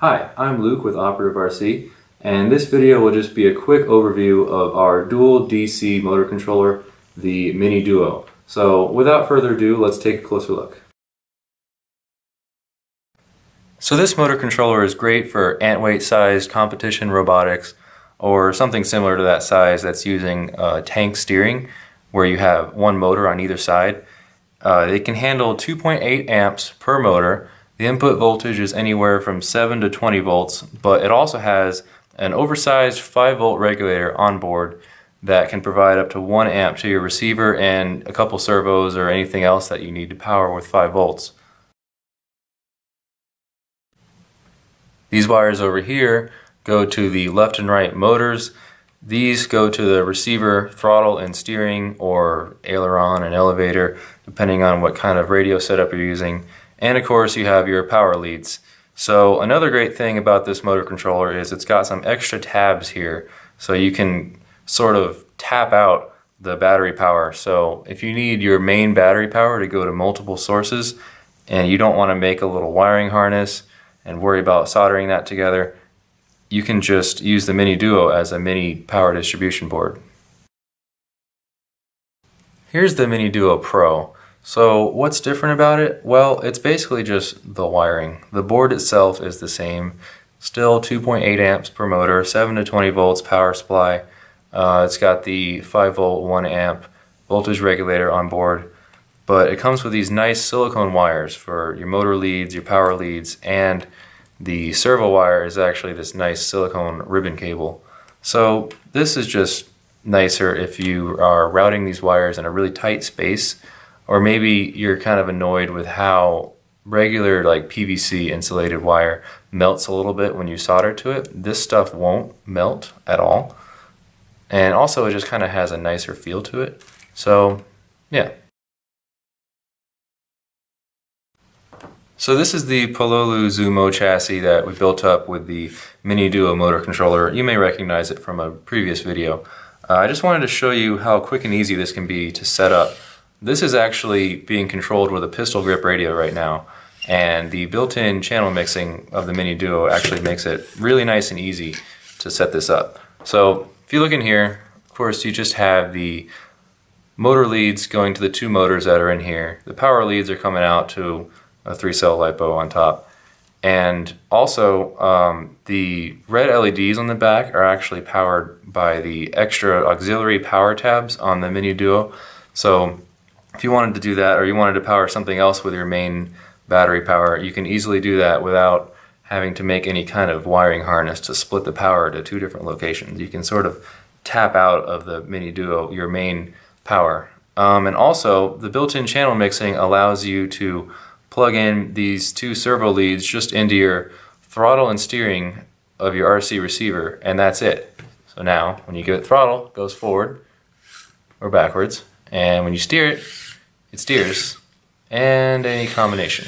Hi, I'm Luke with Operative RC, and this video will just be a quick overview of our dual DC motor controller, the MiniDUO. So without further ado, let's take a closer look. So this motor controller is great for ant-weight sized competition robotics or something similar to that size that's using uh, tank steering where you have one motor on either side. Uh, it can handle 2.8 amps per motor. The input voltage is anywhere from 7 to 20 volts, but it also has an oversized 5 volt regulator on board that can provide up to 1 amp to your receiver and a couple servos or anything else that you need to power with 5 volts. These wires over here go to the left and right motors. These go to the receiver, throttle, and steering, or aileron and elevator, depending on what kind of radio setup you're using. And of course, you have your power leads. So another great thing about this motor controller is it's got some extra tabs here, so you can sort of tap out the battery power. So if you need your main battery power to go to multiple sources, and you don't want to make a little wiring harness and worry about soldering that together, you can just use the MiniDUO as a mini power distribution board. Here's the MiniDUO Pro. So what's different about it? Well, it's basically just the wiring. The board itself is the same. Still 2.8 amps per motor, 7 to 20 volts power supply. Uh, it's got the 5 volt 1 amp voltage regulator on board. But it comes with these nice silicone wires for your motor leads, your power leads, and the servo wire is actually this nice silicone ribbon cable. So this is just nicer if you are routing these wires in a really tight space or maybe you're kind of annoyed with how regular like PVC insulated wire melts a little bit when you solder to it. This stuff won't melt at all. And also it just kind of has a nicer feel to it. So yeah. So this is the Pololu Zumo chassis that we built up with the MiniDUO motor controller. You may recognize it from a previous video. Uh, I just wanted to show you how quick and easy this can be to set up. This is actually being controlled with a pistol grip radio right now and the built-in channel mixing of the MiniDUO actually makes it really nice and easy to set this up. So if you look in here, of course you just have the motor leads going to the two motors that are in here. The power leads are coming out to a three cell LiPo on top. And also, um, the red LEDs on the back are actually powered by the extra auxiliary power tabs on the MiniDUO. So if you wanted to do that or you wanted to power something else with your main battery power, you can easily do that without having to make any kind of wiring harness to split the power to two different locations. You can sort of tap out of the MiniDUO your main power. Um, and also, the built-in channel mixing allows you to plug in these two servo leads just into your throttle and steering of your RC receiver, and that's it. So now, when you give it throttle, it goes forward or backwards, and when you steer it, it steers, and any combination.